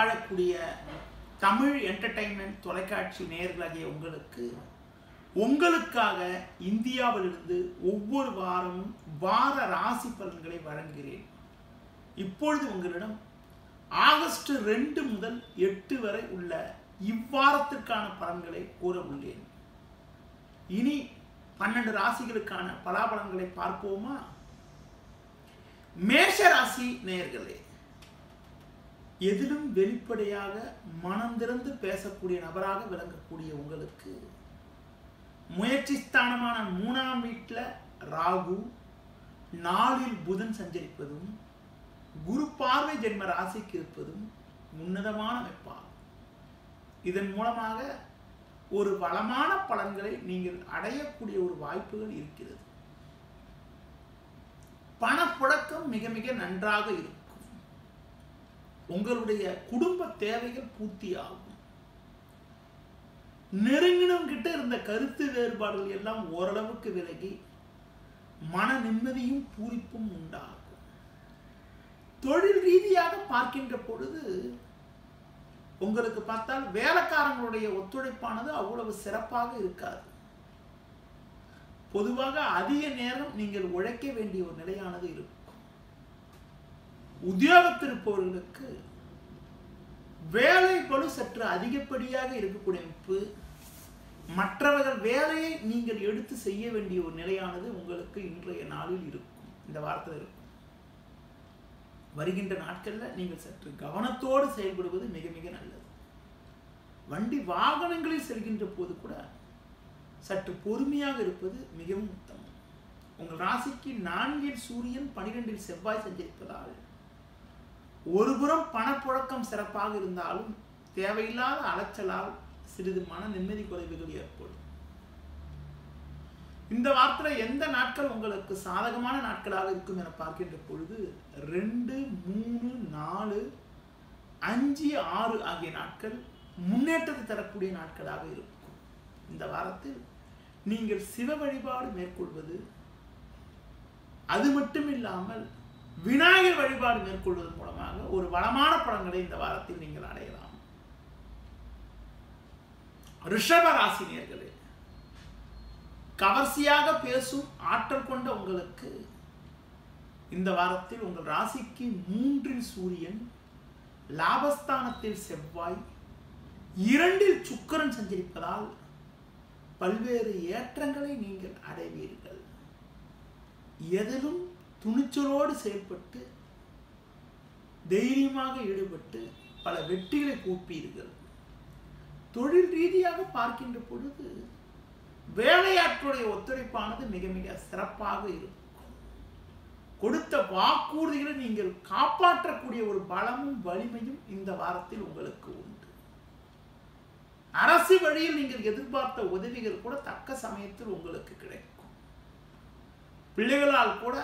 வாழக்கூடிய தமிழ் என்டர்டைன்மெண்ட் தொலைக்காட்சி நேயர்களாகிய உங்களுக்கு உங்களுக்காக இந்தியாவிலிருந்து ஒவ்வொரு வாரமும் வார ராசி பலன்களை வழங்குகிறேன். இப்பொழுது உங்களிடம் ஆகஸ்ட் ரெண்டு முதல் எட்டு வரை உள்ள இவ்வாரத்திற்கான பலன்களை கூற உள்ளேன். இனி பன்னெண்டு ராசிகளுக்கான பலாபலன்களை பார்ப்போமா? மேஷ ராசி நேர்களே எதிலும் வெளிப்படையாக மனம் திறந்து பேசக்கூடிய நபராக விளங்கக்கூடிய உங்களுக்கு முயற்சி ஸ்தானமான மூணாம் வீட்டில் ராகு நாளில் புதன் சஞ்சரிப்பதும் குரு பார்வை ஜென்ம ராசிக்கு இருப்பதும் உன்னதமான அமைப்பாகும். இதன் மூலமாக ஒரு வளமான பலன்களை நீங்கள் அடையக்கூடிய ஒரு வாய்ப்புகள் இருக்கிறது. பணப்புழக்கம் மிக மிக நன்றாக இருக்கும். உங்களுடைய குடும்ப தேவைகள் பூர்த்தியாகும். நெருங்கினம் கிட்ட இருந்த கருத்து வேறுபாடுகள் எல்லாம் ஓரளவுக்கு விலகி மன நிம்மதியும் பூரிப்பும் உண்டாகும். தொழில் ரீதியாக பார்க்கின்ற பொழுது உங்களுக்கு பார்த்தால் வேலைக்காரங்களுடைய ஒத்துழைப்பானது அவ்வளவு சிறப்பாக இருக்காது. பொதுவாக அதிக நேரம் நீங்கள் உழைக்க வேண்டிய ஒரு நிலையானது இருக்கும். உத்தியோகத்திருப்பவர்களுக்கு வேலை சற்று அதிகப்படியாக இருக்கக்கூடிய அமைப்பு. மற்றவர்கள் வேலையை நீங்கள் எடுத்து செய்ய வேண்டிய ஒரு நிலையானது உங்களுக்கு இன்றைய நாளில் இருக்கும். இந்த வார்த்தை இருக்கும். வருகின்ற நாட்களில் நீங்கள் சற்று கவனத்தோடு செயல்படுவது மிக மிக நல்லது. வண்டி வாகனங்களில் செல்கின்ற போது கூட சற்று பொறுமையாக இருப்பது மிகவும் உத்தமம். உங்கள் ராசிக்கு நான்கில் சூரியன் பனிரெண்டில் செவ்வாய் சஞ்சரிப்பதால் ஒருபுறம் பணப்புழக்கம் சிறப்பாக இருந்தாலும் தேவையில்லாத அலைச்சலால் சிறிது மன நிம்மதி குறைவுகள் ஏற்படும். இந்த வாரத்தில் எந்த நாட்கள் உங்களுக்கு சாதகமான நாட்களாக இருக்கும் என பார்க்கின்ற பொழுது ரெண்டு மூணு நாலு அஞ்சு ஆறு ஆகிய நாட்கள் முன்னேற்றத்தை தரக்கூடிய நாட்களாக இருக்கும். இந்த வாரத்தில் நீங்கள் சிவ வழிபாடு மேற்கொள்வது அது மட்டும் இல்லாமல் விநாயகர் வழிபாடு மேற்கொள்வதன் மூலமாக ஒரு வளமான பலன்களை இந்த வாரத்தில் நீங்கள் அடையலாம். ரிஷப ராசினியர்களே கவர்ச்சியாக பேசும் ஆற்றல் கொண்ட உங்களுக்கு இந்த வாரத்தில் உங்கள் ராசிக்கு மூன்றில் சூரியன் லாபஸ்தானத்தில் செவ்வாய் இரண்டில் சுக்கரன் சஞ்சரிப்பதால் பல்வேறு ஏற்றங்களை நீங்கள் அடைவீர்கள். எதிலும் துணிச்சலோடு செயல்பட்டு தைரியமாக ஈடுபட்டு பல வெற்றிகளை கூப்பீர்கள் தொழில் ரீதியாக பார்க்கின்ற பொழுது வேலையாற்றுடைய ஒத்துழைப்பானது மிக மிக சிறப்பாக இருக்கும். கொடுத்த வாக்குறுதிகளை நீங்கள் காப்பாற்றக்கூடிய ஒரு பலமும் வலிமையும் இந்த வாரத்தில் உங்களுக்கு உண்டு. அரசு வழியில் நீங்கள் எதிர்பார்த்த உதவிகள் கூட தக்க சமயத்தில் உங்களுக்கு கிடைக்கும். பிள்ளைகளால் கூட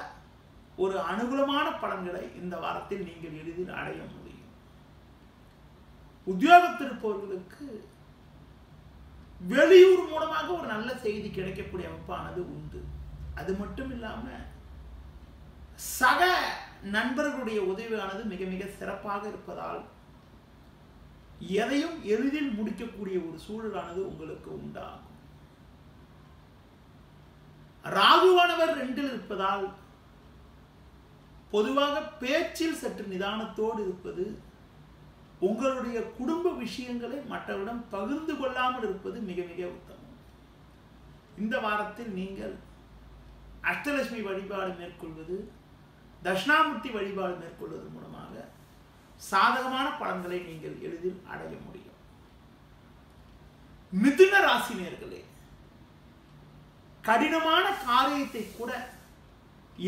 ஒரு அனுகூலமான பலன்களை இந்த வாரத்தில் நீங்கள் எளிதில் அடைய முடியும். உத்தியோகத்திருப்பவர்களுக்கு வெளியூர் மூலமாக ஒரு நல்ல செய்தி கிடைக்கக்கூடிய அமைப்பானது உண்டு. அது மட்டும் இல்லாம சக நண்பர்களுடைய உதவியானது மிக மிக சிறப்பாக இருப்பதால் எதையும் எளிதில் முடிக்கக்கூடிய ஒரு சூழலானது உங்களுக்கு உண்டாகும். ராகுவானவர் ரெண்டில் இருப்பதால் பொதுவாக பேச்சில் சற்று நிதானத்தோடு இருப்பது உங்களுடைய குடும்ப விஷயங்களை மற்றவரிடம் பகிர்ந்து கொள்ளாமல் இருப்பது மிக மிக உத்தமம். இந்த வாரத்தில் நீங்கள் அஷ்டலட்சுமி வழிபாடு மேற்கொள்வது தட்சிணாமூர்த்தி வழிபாடு மேற்கொள்வது மூலமாக சாதகமான பலன்களை நீங்கள் எளிதில் அடைய முடியும். மிதுன ராசினியர்களே கடினமான காரியத்தை கூட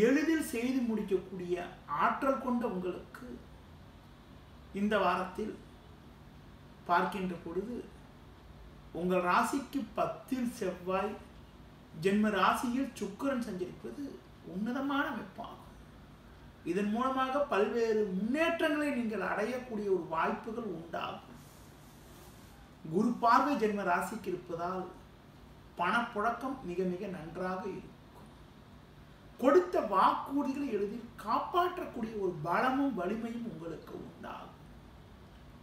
எளிதில் செய்து முடிக்கக்கூடிய ஆற்றல் கொண்ட உங்களுக்கு இந்த வாரத்தில் பார்க்கின்ற பொழுது உங்கள் ராசிக்கு பத்தில் செவ்வாய் ஜென்ம ராசியில் சுக்கரன் சஞ்சரிப்பது உன்னதமான அமைப்பாகும். இதன் மூலமாக பல்வேறு முன்னேற்றங்களை நீங்கள் அடையக்கூடிய ஒரு வாய்ப்புகள் உண்டாகும். குரு பார்வை ஜென்ம ராசிக்கு இருப்பதால் பணப்புழக்கம் மிக மிக நன்றாக இருக்கும். கொடுத்த வாக்குறுதிகளை எளிதில் காப்பாற்றக்கூடிய ஒரு பலமும் வலிமையும் உங்களுக்கு உண்டாகும்.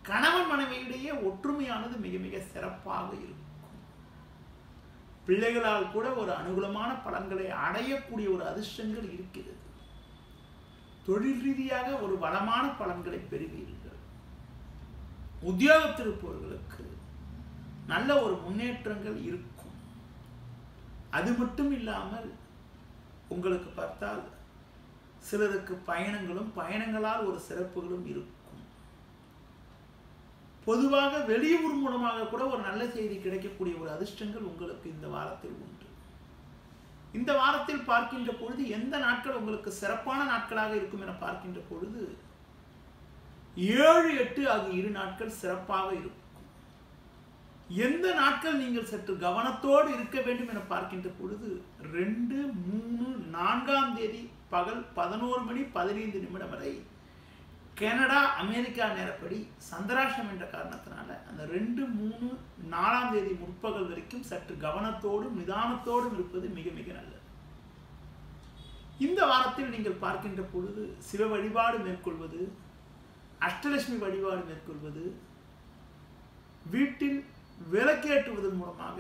கணவன் மனைவியிடையே ஒற்றுமையானது மிக மிக சிறப்பாக இருக்கும். பிள்ளைகளால் கூட ஒரு அனுகூலமான பலன்களை அடையக்கூடிய ஒரு அதிர்ஷ்டங்கள் இருக்கிறது. தொழில் ரீதியாக ஒரு வளமான பலன்களை பெறுவீர்கள். உத்தியோகத்திருப்பவர்களுக்கு நல்ல ஒரு முன்னேற்றங்கள் இருக்கும். அது மட்டும் இல்லாமல் உங்களுக்கு பார்த்தால் சிலருக்கு பயணங்களும் பயணங்களால் ஒரு சிறப்புகளும் இருக்கும். பொதுவாக வெளியூர் மூலமாக கூட ஒரு நல்ல செய்தி கிடைக்கக்கூடிய ஒரு அதிர்ஷ்டங்கள் உங்களுக்கு இந்த வாரத்தில் உண்டு. இந்த வாரத்தில் பார்க்கின்ற பொழுது எந்த நாட்கள் உங்களுக்கு சிறப்பான நாட்களாக இருக்கும் என பார்க்கின்ற பொழுது ஏழு எட்டு ஆகிய இரு நாட்கள் சிறப்பாக இருக்கும். எந்த நாட்கள் நீங்கள் சற்று கவனத்தோடு இருக்க வேண்டும் என பார்க்கின்ற பொழுது ரெண்டு மூணு நான்காம் தேதி பகல் பதினோரு மணி பதினைந்து நிமிடம் வரை கனடா அமெரிக்கா நேரப்படி சந்திராஷ்டம் என்ற காரணத்தினால அந்த ரெண்டு மூணு நாலாம் தேதி முற்பகல் வரைக்கும் சற்று கவனத்தோடும் நிதானத்தோடும் இருப்பது மிக மிக நல்லது. இந்த வாரத்தில் நீங்கள் பார்க்கின்ற பொழுது சிவ வழிபாடு மேற்கொள்வது அஷ்டலட்சுமி வழிபாடு மேற்கொள்வது வீட்டில் விளக்கேற்றுவதன் மூலமாக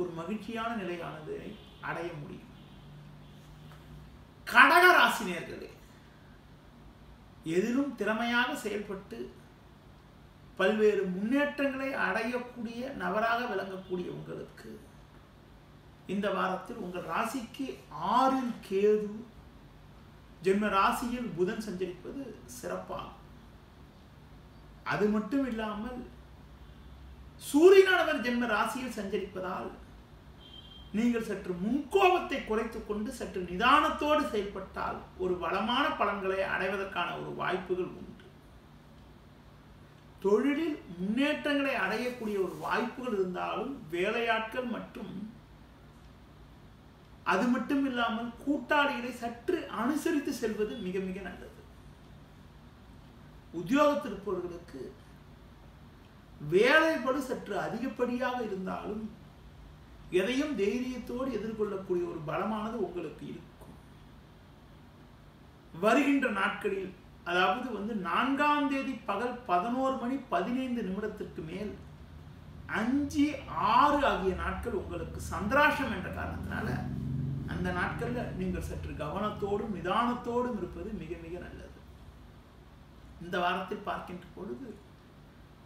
ஒரு மகிழ்ச்சியான நிலையானதை அடைய முடியும். கடக ராசினியர்களே எதிலும் திறமையாக செயல்பட்டு பல்வேறு முன்னேற்றங்களை அடையக்கூடிய நபராக விளங்கக்கூடிய உங்களுக்கு இந்த வாரத்தில் உங்கள் ராசிக்கு ஆறில் கேது ஜென்ம ராசியில் புதன் சஞ்சரிப்பது சிறப்பாகும். அது மட்டும் இல்லாமல் சூரியனானவர் ஜென்ம ராசியில் சஞ்சரிப்பதால் நீங்கள் சற்று முன்கோபத்தை குறைத்து கொண்டு சற்று நிதானத்தோடு செயல்பட்டால் ஒரு வளமான பலன்களை அடைவதற்கான ஒரு வாய்ப்புகள் உண்டு. தொழிலில் முன்னேற்றங்களை அடையக்கூடிய ஒரு வாய்ப்புகள் இருந்தாலும் வேலையாட்கள் மற்றும் அது மட்டும் இல்லாமல் கூட்டாளிகளை சற்று அனுசரித்து செல்வது மிக மிக நல்லது. உத்தியோகத்திருப்பவர்களுக்கு வேலைப்படு சற்று அதிகப்படியாக இருந்தாலும் எதையும் தைரியத்தோடு எதிர்கொள்ளக்கூடிய ஒரு பலமானது உங்களுக்கு இருக்கும். வருகின்ற நாட்களில் அதாவது வந்து நான்காம் தேதி பகல் பதினோரு மணி பதினைந்து நிமிடத்திற்கு மேல் அஞ்சு ஆறு ஆகிய நாட்கள் உங்களுக்கு சந்திராஷம் என்ற காரணத்தினால அந்த நாட்களில் நீங்கள் சற்று கவனத்தோடும் நிதானத்தோடும் இருப்பது மிக மிக நல்லது. இந்த வாரத்தில் பார்க்கின்ற பொழுது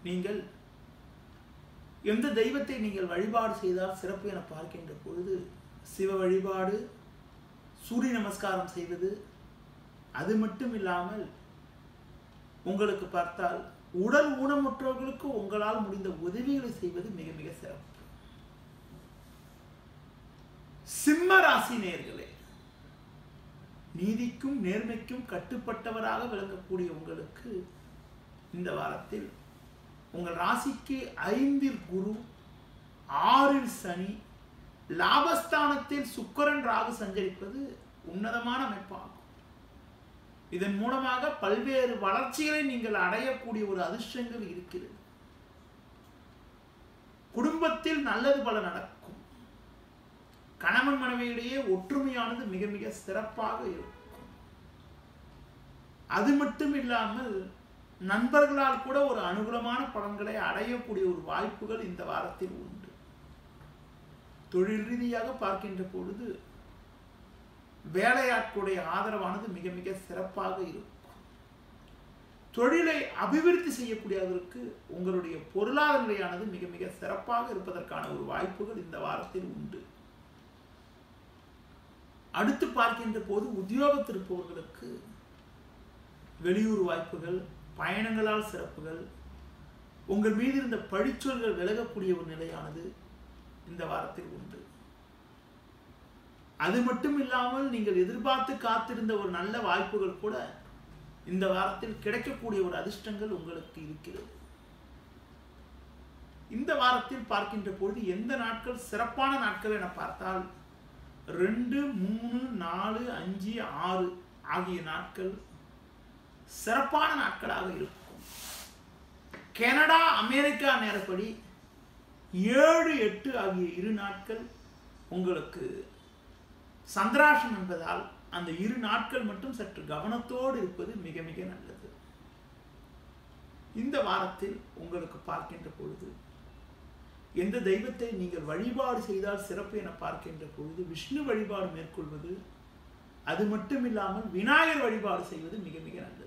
நீங்கள் எந்த தெய்வத்தை நீங்கள் வழிபாடு செய்தால் சிறப்பு என பார்க்கின்ற பொழுது சிவ வழிபாடு சூரிய நமஸ்காரம் செய்வது அது மட்டும் இல்லாமல் உங்களுக்கு பார்த்தால் உடல் ஊனமுற்றவர்களுக்கு உங்களால் முடிந்த உதவிகளை செய்வது மிக மிக சிறப்பு. சிம்ம ராசி நேர்களே நீதிக்கும் நேர்மைக்கும் கட்டுப்பட்டவராக விளங்கக்கூடிய உங்களுக்கு இந்த வாரத்தில் உங்கள் ராசிக்கு ஐந்தில் குரு ஆறில் சனி லாபஸ்தானத்தில் சுக்கரன் ராகு சஞ்சரிப்பது உன்னதமான அமைப்பாகும். இதன் மூலமாக பல்வேறு வளர்ச்சிகளை நீங்கள் அடையக்கூடிய ஒரு அதிர்ஷ்டங்கள் இருக்கிறது. குடும்பத்தில் நல்லது பல நடக்கும். கணவன் மனைவியிடையே ஒற்றுமையானது மிக மிக சிறப்பாக இருக்கும். அது மட்டும் இல்லாமல் நண்பர்களால் கூட ஒரு அனுகூலமான பலன்களை அடையக்கூடிய ஒரு வாய்ப்புகள் இந்த வாரத்தில் உண்டு. தொழில் ரீதியாக பார்க்கின்ற பொழுது வேலையாட்களுடைய ஆதரவானது மிக மிக சிறப்பாக இருக்கும். தொழிலை அபிவிருத்தி செய்யக்கூடியதற்கு உங்களுடைய பொருளாதார நிலையானது மிக மிக சிறப்பாக இருப்பதற்கான ஒரு வாய்ப்புகள் இந்த வாரத்தில் உண்டு. அடுத்து பார்க்கின்ற போது உத்தியோகத்திருப்பவர்களுக்கு வெளியூர் வாய்ப்புகள் பயணங்களால் சிறப்புகள் உங்கள் மீது இருந்த பழிச்சொல்கள் விலகக்கூடிய ஒரு நிலையானது இந்த வாரத்தில் உண்டு. அது மட்டும் இல்லாமல் நீங்கள் எதிர்பார்த்து காத்திருந்த ஒரு நல்ல வாய்ப்புகள் கூட இந்த வாரத்தில் கிடைக்கக்கூடிய ஒரு அதிர்ஷ்டங்கள் உங்களுக்கு இருக்கிறது. இந்த வாரத்தில் பார்க்கின்ற பொழுது எந்த நாட்கள் சிறப்பான நாட்கள் என பார்த்தால் ரெண்டு மூணு நாலு அஞ்சு ஆறு ஆகிய நாட்கள் சிறப்பான நாட்களாக இருக்கும். கனடா அமெரிக்கா நேரப்படி ஏழு எட்டு ஆகிய இரு நாட்கள் உங்களுக்கு சந்திராஷம் என்பதால் அந்த இரு நாட்கள் மட்டும் சற்று கவனத்தோடு இருப்பது மிக மிக நல்லது. இந்த வாரத்தில் உங்களுக்கு பார்க்கின்ற பொழுது எந்த தெய்வத்தை நீங்கள் வழிபாடு செய்தால் சிறப்பு என பார்க்கின்ற பொழுது விஷ்ணு வழிபாடு மேற்கொள்வது அது மட்டும் இல்லாமல் விநாயகர் வழிபாடு செய்வது மிக மிக நல்லது.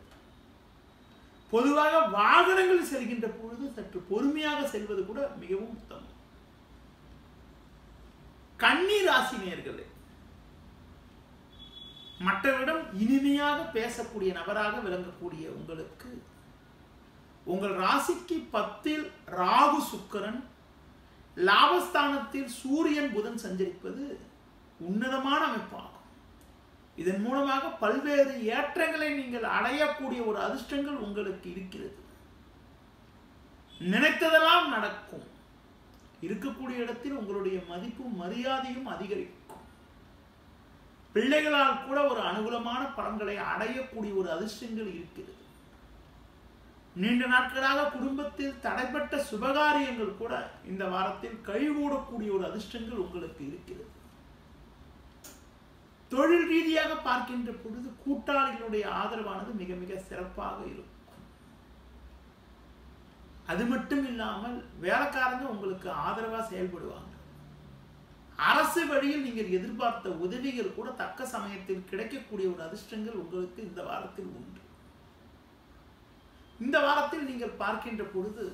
பொதுவாக வாகனங்கள் செல்கின்ற பொழுது சற்று பொறுமையாக செல்வது கூட மிகவும் உத்தமம். கண்ணீர் ராசி நேர்களே மற்றவரிடம் இனிமையாக பேசக்கூடிய நபராக விளங்கக்கூடிய உங்களுக்கு உங்கள் ராசிக்கு பத்தில் ராகு சுக்கரன் லாபஸ்தானத்தில் சூரியன் புதன் சஞ்சரிப்பது உன்னதமான அமைப்பாகும். இதன் மூலமாக பல்வேறு ஏற்றங்களை நீங்கள் அடையக்கூடிய ஒரு அதிர்ஷ்டங்கள் உங்களுக்கு இருக்கிறது. நினைத்ததெல்லாம் நடக்கும். இருக்கக்கூடிய இடத்தில் உங்களுடைய மதிப்பும் மரியாதையும் அதிகரிக்கும். பிள்ளைகளால் கூட ஒரு அனுகூலமான பலன்களை அடையக்கூடிய ஒரு அதிர்ஷ்டங்கள் இருக்கிறது. நீண்ட நாட்களாக குடும்பத்தில் தடைப்பட்ட சுபகாரியங்கள் கூட இந்த வாரத்தில் கைகூடக்கூடிய ஒரு அதிர்ஷ்டங்கள் உங்களுக்கு இருக்கிறது. தொழில் ரீதியாக பார்க்கின்ற பொழுது கூட்டாளிகளுடைய ஆதரவானது மிக மிக சிறப்பாக இருக்கும். அது மட்டும் இல்லாமல் வேலைக்காரங்க உங்களுக்கு ஆதரவா செயல்படுவாங்க. அரசு வழியில் நீங்கள் எதிர்பார்த்த உதவிகள் கூட தக்க சமயத்தில் கிடைக்கக்கூடிய ஒரு அதிர்ஷ்டங்கள் உங்களுக்கு இந்த வாரத்தில் உண்டு. இந்த வாரத்தில் நீங்கள் பார்க்கின்ற பொழுது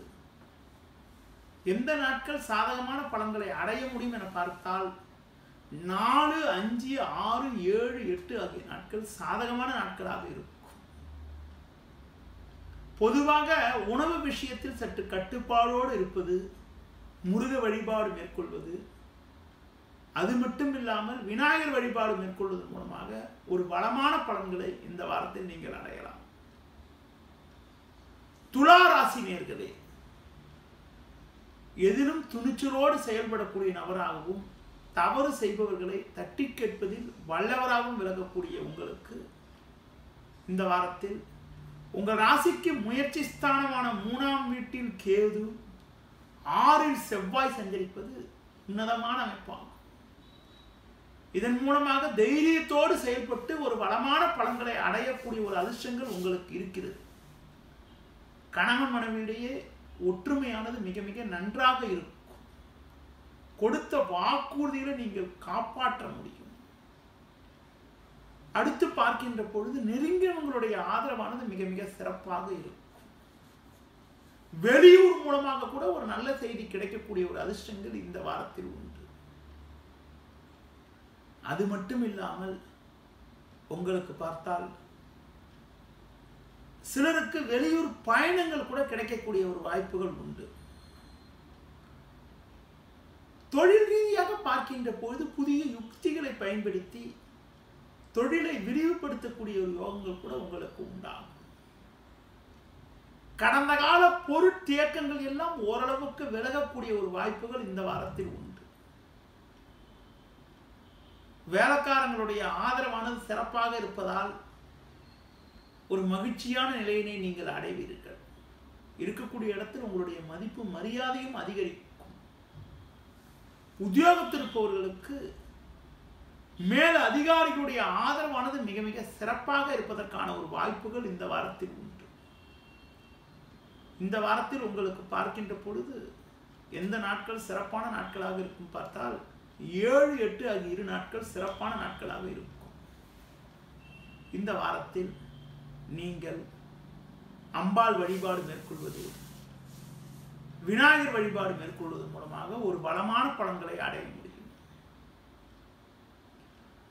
எந்த நாட்கள் சாதகமான பலன்களை அடைய முடியும் என பார்த்தால் நாலு அஞ்சு ஆறு ஏழு எட்டு ஆகிய நாட்கள் சாதகமான நாட்களாக இருக்கும். பொதுவாக உணவு விஷயத்தில் சற்று கட்டுப்பாடோடு இருப்பது முருக வழிபாடு மேற்கொள்வது அது மட்டும் இல்லாமல் விநாயகர் வழிபாடு மேற்கொள்வதன் மூலமாக ஒரு வளமான பலன்களை இந்த வாரத்தில் நீங்கள் அடையலாம். துலா ராசி நேர்களே எதிலும் துணிச்சலோடு செயல்படக்கூடிய நபராகவும் தவறு செய்பவர்களை தட்டி கேட்பதில் வல்லவராகவும் விலகக்கூடிய உங்களுக்கு இந்த வாரத்தில் உங்கள் ராசிக்கு முயற்சி ஸ்தானமான மூணாம் வீட்டில் கேது ஆறில் செவ்வாய் சஞ்சரிப்பது உன்னதமான அமைப்பாகும். இதன் மூலமாக தைரியத்தோடு செயல்பட்டு ஒரு வளமான பலன்களை அடையக்கூடிய ஒரு அதிர்ஷ்டங்கள் உங்களுக்கு இருக்கிறது. கணவன் மனைவியிடையே ஒற்றுமையானது மிக மிக நன்றாக இருக்கும். கொடுத்த வாக்குறுதிகளை நீங்கள் காப்பாற்ற முடியும். அடுத்து பார்க்கின்ற பொழுது நெருங்கியவங்களுடைய ஆதரவானது மிக மிக சிறப்பாக இருக்கும். வெளியூர் மூலமாக கூட ஒரு நல்ல செய்தி கிடைக்கக்கூடிய ஒரு அதிர்ஷ்டங்கள் இந்த வாரத்தில் உண்டு. அது மட்டும் இல்லாமல் உங்களுக்கு பார்த்தால் சிலருக்கு வெளியூர் பயணங்கள் கூட கிடைக்கக்கூடிய ஒரு வாய்ப்புகள் உண்டு. தொழில் ரீதியாக பார்க்கின்ற பொழுது புதிய யுக்திகளை பயன்படுத்தி தொழிலை விரிவுபடுத்தக்கூடிய ஒரு யோகங்கள் கூட உங்களுக்கு உண்டாகும். கடந்த கால பொருட்தேக்கங்கள் எல்லாம் ஓரளவுக்கு விலகக்கூடிய ஒரு வாய்ப்புகள் இந்த வாரத்தில் உண்டு. வேலைக்காரங்களுடைய ஆதரவானது சிறப்பாக இருப்பதால் ஒரு மகிழ்ச்சியான நிலையினை நீங்கள் அடைவீர்கள். இருக்கக்கூடிய இடத்தில் உங்களுடைய மதிப்பு மரியாதையும் அதிகரிக்கும். உத்தியோகத்தில் இருப்பவர்களுக்கு மேல் அதிகாரிகளுடைய ஆதரவானது மிக மிக சிறப்பாக இருப்பதற்கான ஒரு வாய்ப்புகள் இந்த வாரத்தில் உண்டு. இந்த வாரத்தில் உங்களுக்கு பார்க்கின்ற பொழுது எந்த நாட்கள் சிறப்பான நாட்களாக இருக்கும் பார்த்தால் ஏழு எட்டு ஆகிய இரு நாட்கள் சிறப்பான நாட்களாக இருக்கும். இந்த வாரத்தில் நீங்கள் அம்பாள் வழிபாடு மேற்கொள்வது விநாயகர் வழிபாடு மேற்கொள்வதன் மூலமாக ஒரு பலமான பலன்களை அடைய முடியும்.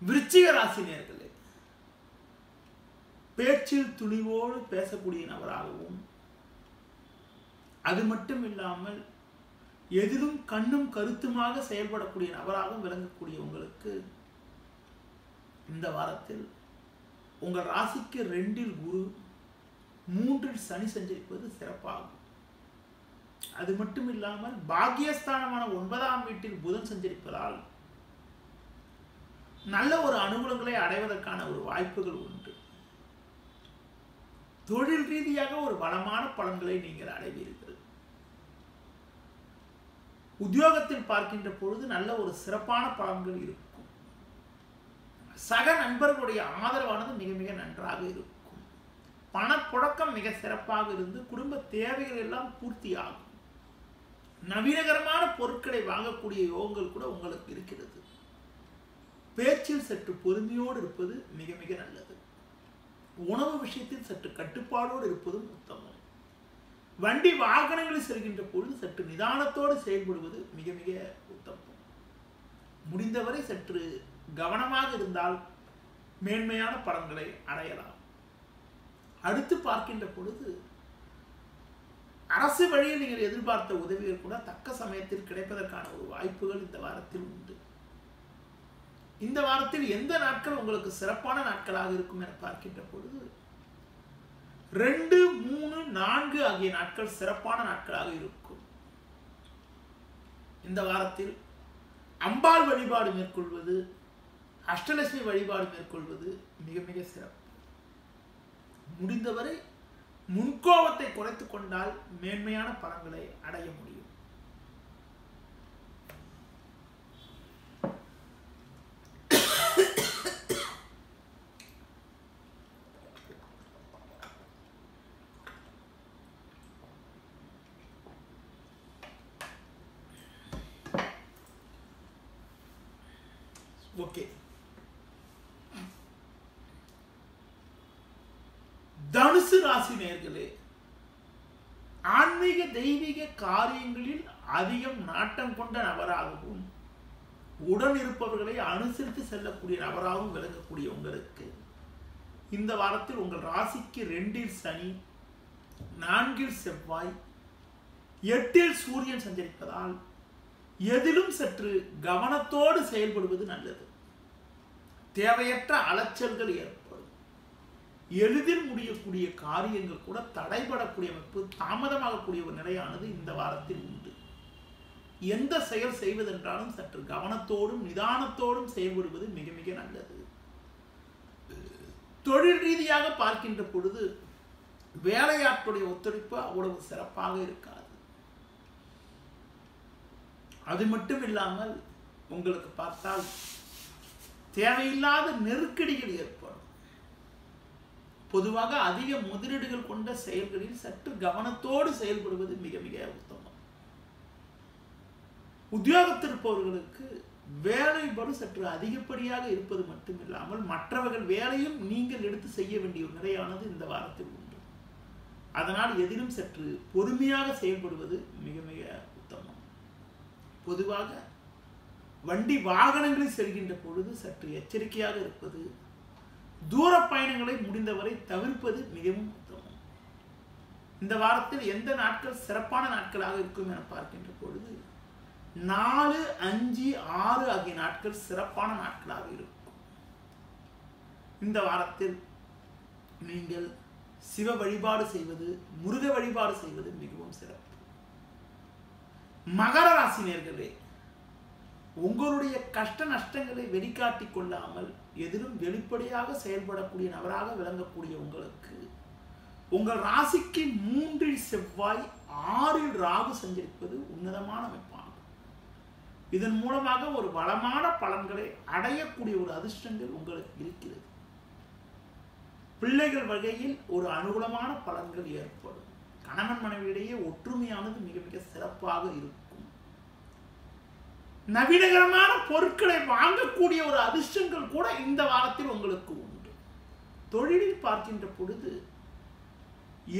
விருச்சிக ராசி நேர்களே பேச்சில் துணிவோடு பேசக்கூடிய நபராகவும் அது மட்டும் இல்லாமல் எதிலும் கண்ணும் கருத்துமாக செயல்படக்கூடிய நபராகவும் விளங்கக்கூடிய உங்களுக்கு இந்த வாரத்தில் உங்கள் ராசிக்கு ரெண்டில் குரு மூன்றில் சனி சஞ்சரிப்பது சிறப்பாகும். அது மட்டும் இல்லாமல் பாக்கியஸ்தானமான ஒன்பதாம் வீட்டில் புதன் சஞ்சரிப்பதால் நல்ல ஒரு அனுகூலங்களை அடைவதற்கான ஒரு வாய்ப்புகள் உண்டு. தொழில் ரீதியாக ஒரு வளமான பலன்களை நீங்கள் அடைவீர்கள். உத்தியோகத்தில் பார்க்கின்ற பொழுது நல்ல ஒரு சிறப்பான பலன்கள் இருக்கும். சக நண்பர்களுடைய ஆதரவானது மிக மிக நன்றாக இருக்கும். பணப்புழக்கம் மிக சிறப்பாக இருந்து குடும்ப தேவைகள் எல்லாம் பூர்த்தியாகும். நவீனகரமான பொருட்களை வாங்கக்கூடிய யோகங்கள் கூட உங்களுக்கு இருக்கிறது. பேச்சில் சற்று பொறுமையோடு இருப்பது மிக மிக நல்லது. உணவு விஷயத்தில் சற்று கட்டுப்பாடோடு இருப்பதும் உத்தமம். வண்டி வாகனங்களில் செல்கின்ற பொழுது சற்று நிதானத்தோடு செயல்படுவது மிக மிக உத்தமம். முடிந்தவரை சற்று கவனமாக இருந்தால் மேன்மையான பலன்களை அடையலாம். அடுத்து பார்க்கின்ற பொழுது அரசு வழியில் நீங்கள் எதிர்பார்த்த உதவிகள் கூட தக்க சமயத்தில் கிடைப்பதற்கான ஒரு வாய்ப்புகள் இந்த வாரத்தில் உண்டு. இந்த வாரத்தில் எந்த நாட்கள் உங்களுக்கு சிறப்பான நாட்களாக இருக்கும் என பார்க்கின்ற பொழுது ரெண்டு மூணு நான்கு ஆகிய நாட்கள் சிறப்பான நாட்களாக இருக்கும். இந்த வாரத்தில் அம்பாள் வழிபாடு மேற்கொள்வது அஷ்டலட்சுமி வழிபாடு மேற்கொள்வது மிக மிக சிறப்பு. முடிந்தவரை முன்கோபத்தை குறைத்து கொண்டால் மேன்மையான பலன்களை அடைய முடியும். ஓகே தனுசு ராசி நேர்களே ஆன்மீக தெய்வீக காரியங்களில் அதிகம் நாட்டம் கொண்ட நபராகவும் உடன் இருப்பவர்களை அனுசரித்து செல்லக்கூடிய நபராகவும் விளங்கக்கூடிய உங்களுக்கு இந்த வாரத்தில் உங்கள் ராசிக்கு ரெண்டில் சனி நான்கில் செவ்வாய் எட்டில் சூரியன் சஞ்சரிப்பதால் எதிலும் சற்று கவனத்தோடு செயல்படுவது நல்லது. தேவையற்ற அலைச்சல்கள் ஏற்படும். எளிதில் முடியக்கூடிய காரியங்கள் கூட தடைபடக்கூடிய அமைப்பு தாமதமாகக்கூடிய ஒரு நிலையானது இந்த வாரத்தில் உண்டு. எந்த செயல் செய்வதென்றாலும் சற்று கவனத்தோடும் நிதானத்தோடும் செயல்படுவது மிக மிக நல்லது. தொழில் ரீதியாக பார்க்கின்ற பொழுது வேலையாட்களுடைய ஒத்துழைப்பு அவ்வளவு சிறப்பாக இருக்காது. அது மட்டும் இல்லாமல் உங்களுக்கு பார்த்தால் தேவையில்லாத நெருக்கடிகள் ஏற்படும். பொதுவாக அதிக முதலீடுகள் கொண்ட செயல்களில் சற்று கவனத்தோடு செயல்படுவது மிக மிக உத்தமம். உத்தியோகத்திருப்பவர்களுக்கு வேலை சற்று அதிகப்படியாக இருப்பது மட்டுமில்லாமல் மற்றவர்கள் வேலையும் நீங்கள் எடுத்து செய்ய வேண்டிய நிறையானது நிலையானது இந்த வாரத்தில் உண்டு. அதனால் எதிலும் சற்று பொறுமையாக செயல்படுவது மிக மிக உத்தமம். பொதுவாக வண்டி வாகனங்களில் செல்கின்ற பொழுது சற்று எச்சரிக்கையாக இருப்பது தூர பயணங்களை முடிந்தவரை தவிர்ப்பது மிகவும் உத்தமம். இந்த வாரத்தில் எந்த நாட்கள் சிறப்பான நாட்களாக இருக்கும் என பார்க்கின்ற பொழுது நாலு அஞ்சு ஆறு ஆகிய நாட்கள் சிறப்பான நாட்களாக இருக்கும். இந்த வாரத்தில் நீங்கள் சிவ வழிபாடு செய்வது முருக வழிபாடு செய்வது மிகவும் சிறப்பு. மகர ராசினியர்களே உங்களுடைய கஷ்ட நஷ்டங்களை வெளிக்காட்டி கொள்ளாமல் எதிலும் வெளிப்படையாக செயல்படக்கூடிய நபராக விளங்கக்கூடிய உங்களுக்கு உங்கள் ராசிக்கு மூன்றில் செவ்வாய் ஆறில் ராகு சஞ்சரிப்பது உன்னதமான அமைப்பாகும். இதன் மூலமாக ஒரு வளமான பலன்களை அடையக்கூடிய ஒரு அதிர்ஷ்டங்கள் உங்களுக்கு இருக்கிறது. பிள்ளைகள் வகையில் ஒரு அனுகூலமான பலன்கள் ஏற்படும். கணவன் மனைவியிடையே ஒற்றுமையானது மிக மிக சிறப்பாக இருக்கும். நவீனகரமான பொருட்களை வாங்கக்கூடிய ஒரு அதிர்ஷ்டங்கள் கூட இந்த வாரத்தில் உங்களுக்கு உண்டு. தொழிலில் பார்க்கின்ற பொழுது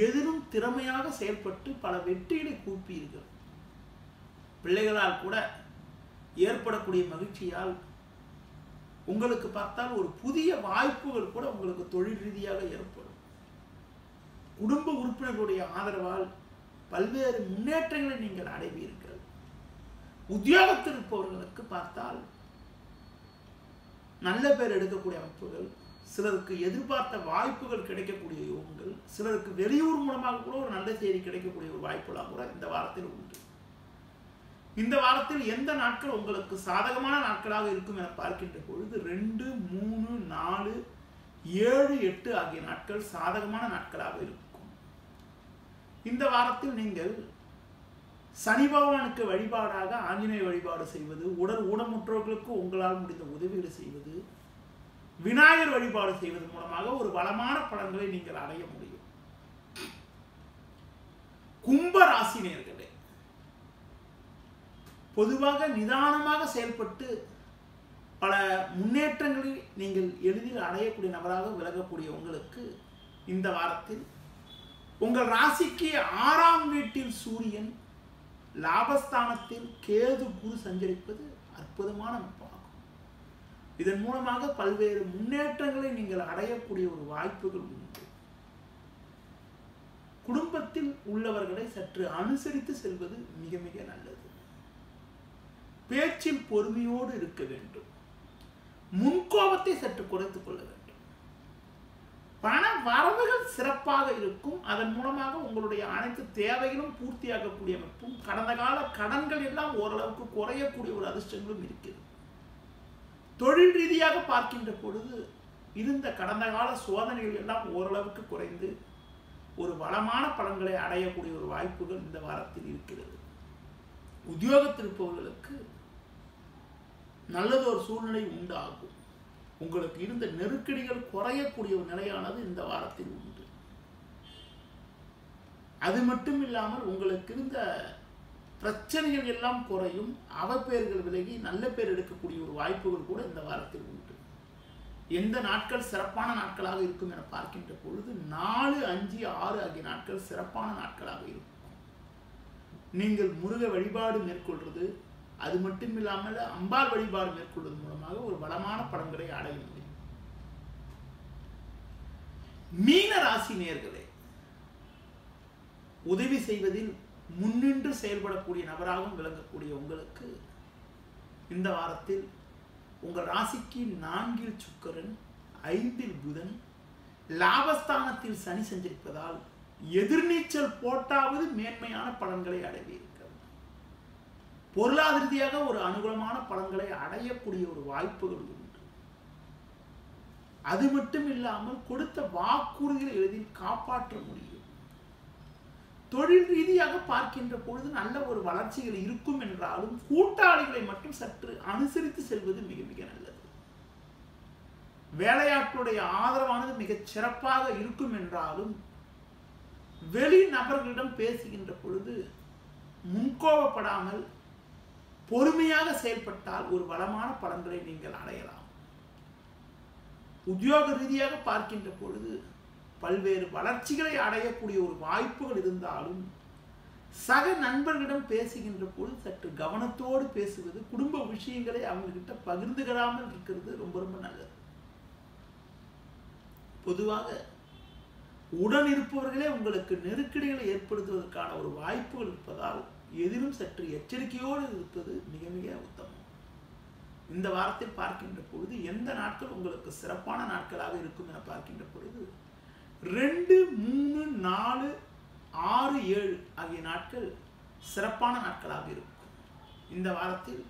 எதிலும் திறமையாக செயல்பட்டு பல வெற்றிகளை கூப்பீர்கள் பிள்ளைகளால் கூட ஏற்படக்கூடிய மகிழ்ச்சியால் உங்களுக்கு பார்த்தால் ஒரு புதிய வாய்ப்புகள் கூட உங்களுக்கு தொழில் ரீதியாக ஏற்படும். குடும்ப உறுப்பினர்களுடைய ஆதரவால் பல்வேறு முன்னேற்றங்களை நீங்கள் அடைவீர்கள். உத்தியோகத்தில் இருப்பவர்களுக்கு பார்த்தால் நல்ல பேர் எடுக்கக்கூடிய அமைப்புகள் சிலருக்கு எதிர்பார்த்த வாய்ப்புகள் கிடைக்கக்கூடிய யோகங்கள் சிலருக்கு வெளியூர் மூலமாக கூட ஒரு நல்ல செய்தி கிடைக்கக்கூடிய ஒரு வாய்ப்புலாம் கூட இந்த வாரத்தில் உண்டு. இந்த வாரத்தில் எந்த நாட்கள் உங்களுக்கு சாதகமான நாட்களாக இருக்கும் என பார்க்கின்ற பொழுது ரெண்டு மூணு நாலு ஏழு எட்டு ஆகிய நாட்கள் சாதகமான நாட்களாக இருக்கும். இந்த வாரத்தில் நீங்கள் சனி பகவானுக்கு வழிபாடாக ஆஞ்சநேய வழிபாடு செய்வது உடல் ஊனமுற்றவர்களுக்கு உங்களால் முடிந்த உதவிகளை செய்வது விநாயகர் வழிபாடு செய்வதன் மூலமாக ஒரு வளமான பலன்களை நீங்கள் அடைய முடியும். கும்ப ராசினியர்களே பொதுவாக நிதானமாக செயல்பட்டு பல முன்னேற்றங்களை நீங்கள் எளிதில் அடையக்கூடிய நபராக விலகக்கூடிய உங்களுக்கு இந்த வாரத்தில் உங்கள் ராசிக்கு ஆறாம் வீட்டில் சூரியன் லாபஸ்தானத்தில் கேது குரு சஞ்சரிப்பது அற்புதமான அமைப்பாகும் இதன் மூலமாக பல்வேறு முன்னேற்றங்களை நீங்கள் அடையக்கூடிய ஒரு வாய்ப்புகள் உண்டு. குடும்பத்தில் உள்ளவர்களை சற்று அனுசரித்து செல்வது மிக மிக நல்லது. பேச்சில் பொறுமையோடு இருக்க வேண்டும். முன்கோபத்தை சற்று குறைத்துக் கொள்ள வேண்டும். பண வரவுகள் சிறப்பாக இருக்கும். அதன் மூலமாக உங்களுடைய அனைத்து தேவைகளும் பூர்த்தியாகக்கூடிய அமைப்பும் கடந்த கால கடன்கள் எல்லாம் ஓரளவுக்கு குறையக்கூடிய ஒரு அதிர்ஷ்டங்களும் இருக்கிறது. தொழில் ரீதியாக பார்க்கின்ற பொழுது இருந்த கடந்த கால சோதனைகள் எல்லாம் ஓரளவுக்கு குறைந்து ஒரு வளமான பலன்களை அடையக்கூடிய ஒரு வாய்ப்புகள் இந்த வாரத்தில் இருக்கிறது. உத்தியோகத்திருப்பவர்களுக்கு நல்லதொரு சூழ்நிலை உண்டாகும். உங்களுக்கு இருந்த நெருக்கடிகள் குறையக்கூடிய ஒரு நிலையானது இந்த வாரத்தில் உண்டு அது மட்டும் இல்லாமல் உங்களுக்கு இருந்த பிரச்சனைகள் எல்லாம் குறையும் அவப்பேர்கள் விலகி நல்ல பேர் எடுக்கக்கூடிய ஒரு வாய்ப்புகள் கூட இந்த வாரத்தில் உண்டு. எந்த நாட்கள் சிறப்பான நாட்களாக இருக்கும் என பார்க்கின்ற பொழுது நாலு அஞ்சு ஆறு ஆகிய நாட்கள் சிறப்பான நாட்களாக இருக்கும். நீங்கள் முருக வழிபாடு மேற்கொள்வது அது மட்டும் இல்லாமல் அம்பாள் வழிபாடு மேற்கொள்வதன் மூலமாக ஒரு வளமான படங்களை அடைய முடியும் மீன ராசி நேர்களே உதவி செய்வதில் முன்னின்று செயல்படக்கூடிய நபராகவும் விளங்கக்கூடிய உங்களுக்கு இந்த வாரத்தில் உங்கள் ராசிக்கு நான்கில் சுக்கரன் ஐந்தில் புதன் லாபஸ்தானத்தில் சனி சஞ்சரிப்பதால் எதிர்நீச்சல் போட்டாவது மேன்மையான பலன்களை அடைவீர்கள் பொருளாதார ரீதியாக ஒரு அனுகூலமான பலன்களை அடையக்கூடிய ஒரு வாய்ப்புகள் உண்டு அது மட்டும் இல்லாமல் கொடுத்த வாக்குறுதிகளை எளிதில் காப்பாற்ற முடியும். தொழில் ரீதியாக பார்க்கின்ற பொழுது நல்ல ஒரு வளர்ச்சிகள் இருக்கும் என்றாலும் கூட்டாளிகளை மட்டும் சற்று அனுசரித்து செல்வது மிக மிக நல்லது. வேலையாட்களுடைய ஆதரவானது மிகச் சிறப்பாக இருக்கும் என்றாலும் வெளி நபர்களிடம் பேசுகின்ற பொழுது முன்கோபப்படாமல் பொறுமையாக செயல்பட்டால் ஒரு வளமான பலன்களை நீங்கள் அடையலாம். உத்தியோக ரீதியாக பார்க்கின்ற பொழுது பல்வேறு வளர்ச்சிகளை அடையக்கூடிய ஒரு வாய்ப்புகள் இருந்தாலும் சக நண்பர்களிடம் பேசுகின்ற பொழுது சற்று கவனத்தோடு பேசுவது குடும்ப விஷயங்களை அவங்ககிட்ட பகிர்ந்துகிடாமல் இருக்கிறது ரொம்ப ரொம்ப நல்லது. பொதுவாக உடன் இருப்பவர்களே உங்களுக்கு நெருக்கடிகளை ஏற்படுத்துவதற்கான ஒரு வாய்ப்புகள் இருப்பதால் எதிலும் சற்று எச்சரிக்கையோடு இருப்பது மிக மிக உத்தமம். இந்த வாரத்தில் பார்க்கின்ற பொழுது எந்த நாட்கள் உங்களுக்கு சிறப்பான நாட்களாக இருக்கும் என பார்க்கின்ற பொழுது ரெண்டு மூணு நாலு ஆறு ஏழு ஆகிய நாட்கள் சிறப்பான நாட்களாக இருக்கும். இந்த வாரத்தில்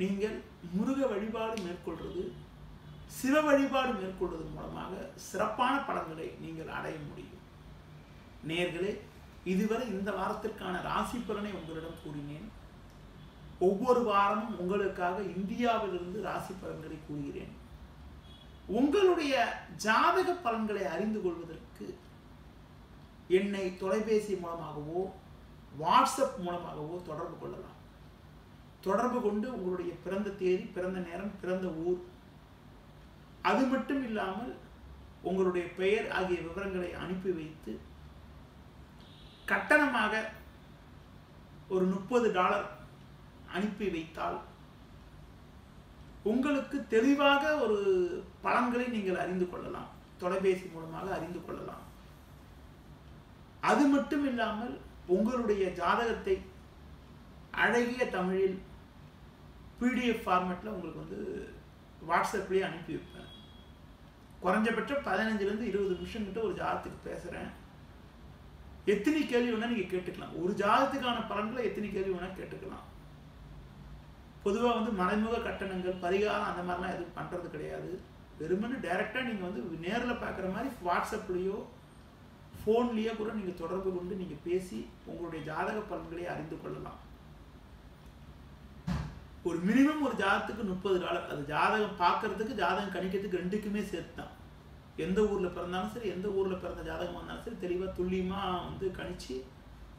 நீங்கள் முருக வழிபாடு மேற்கொள்வது சிவ வழிபாடு மேற்கொள்வதன் மூலமாக சிறப்பான பலன்களை நீங்கள் அடைய முடியும். நேர்களே இதுவரை இந்த வாரத்திற்கான ராசி பலனை உங்களிடம் கூறினேன். ஒவ்வொரு வாரமும் உங்களுக்காக இந்தியாவிலிருந்து ராசி பலன்களை கூறுகிறேன். உங்களுடைய ஜாதக பலன்களை அறிந்து கொள்வதற்கு என்னை தொலைபேசி மூலமாகவோ வாட்ஸ்அப் மூலமாகவோ தொடர்பு கொள்ளலாம். தொடர்பு கொண்டு உங்களுடைய பிறந்த தேதி பிறந்த நேரம் பிறந்த ஊர் அது மட்டும் இல்லாமல் உங்களுடைய பெயர் ஆகிய விவரங்களை அனுப்பி வைத்து கட்டணமாக ஒரு முப்பது டாலர் அனுப்பி வைத்தால் உங்களுக்கு தெளிவாக ஒரு பலன்களை நீங்கள் அறிந்து கொள்ளலாம். தொலைபேசி மூலமாக அறிந்து கொள்ளலாம். அது மட்டும் இல்லாமல் உங்களுடைய ஜாதகத்தை அழகிய தமிழில் பிடிஎஃப் ஃபார்மேட்டில் உங்களுக்கு வந்து வாட்ஸ்அப்லேயே அனுப்பி வைப்பேன். குறைஞ்சபட்சம் பதினஞ்சுலேருந்து இருபது நிமிஷம் கிட்ட ஒரு ஜாதகத்துக்கு பேசுகிறேன் எத்தனை கேள்வி வேணால் நீங்கள் கேட்டுக்கலாம். ஒரு ஜாதத்துக்கான பலன்களை எத்தனை கேள்வி வேணால் கேட்டுக்கலாம். பொதுவாக வந்து மறைமுக கட்டணங்கள் பரிகாரம் அந்த மாதிரிலாம் எதுவும் பண்ணுறது கிடையாது. வெறுமனு டைரெக்டாக நீங்கள் வந்து நேரில் பார்க்குற மாதிரி வாட்ஸ்அப்லேயோ ஃபோன்லேயோ கூட நீங்கள் தொடர்பு கொண்டு நீங்கள் பேசி உங்களுடைய ஜாதக பலன்களை அறிந்து கொள்ளலாம். ஒரு மினிமம் ஒரு ஜாதகத்துக்கு முப்பது டாலர் அது ஜாதகம் பார்க்கறதுக்கு ஜாதகம் கணிக்கிறதுக்கு ரெண்டுக்குமே சேர்த்து தான். எந்த ஊரில் பிறந்தாலும் சரி எந்த ஊரில் பிறந்த ஜாதகமாக இருந்தாலும் சரி தெளிவாக துல்லியமாக வந்து கணிச்சு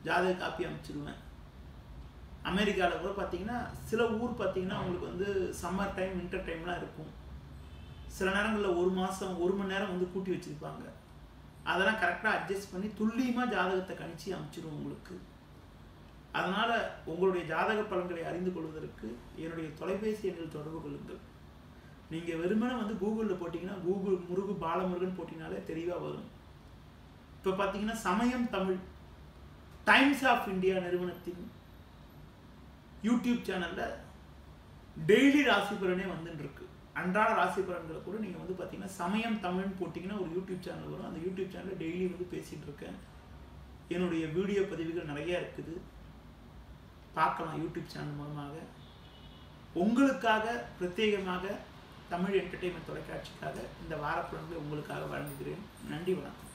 ஜாதக காப்பி அமைச்சிருவேன் அமெரிக்காவில் கூட பார்த்தீங்கன்னா சில ஊர் பார்த்தீங்கன்னா உங்களுக்கு வந்து சம்மர் டைம் வின்டர் டைம்லாம் இருக்கும். சில நேரங்களில் ஒரு மாதம் ஒரு மணி நேரம் வந்து கூட்டி வச்சுருப்பாங்க. அதெல்லாம் கரெக்டாக அட்ஜஸ்ட் பண்ணி துல்லியமாக ஜாதகத்தை கணிச்சு அமைச்சிருவோம் உங்களுக்கு. அதனால் உங்களுடைய ஜாதக பலன்களை அறிந்து கொள்வதற்கு என்னுடைய தொலைபேசி எண்ணில் தொடர்பு கொள்ளுங்கள். நீங்கள் வெறுமனே வந்து கூகுளில் போட்டிங்கன்னா கூகுள் முருகு பாலமுருகன் போட்டிங்கனாலே தெளிவாக வரும். இப்போ பார்த்தீங்கன்னா Samayam Tamil Times of India நிறுவனத்தின் யூடியூப் சேனலில் டெய்லி ராசி பலனே அன்றாட ராசி பலன்களை கூட நீங்கள் வந்து பார்த்தீங்கன்னா சமயம் தமிழ்னு போட்டிங்கன்னா ஒரு யூடியூப் சேனல் வரும். அந்த யூடியூப் சேனலில் டெய்லி வந்து பேசிகிட்டு இருக்கேன் என்னுடைய வீடியோ பதிவுகள் நிறையா இருக்குது. பார்க்கலாம் யூடியூப் சேனல் மூலமாக. உங்களுக்காக பிரத்யேகமாக தமிழ் என்டர்டெயின்மெண்ட் தொலைக்காட்சிக்காக இந்த வாரப்பிழம்பை உங்களுக்காக வழங்குகிறேன். நன்றி வணக்கம்.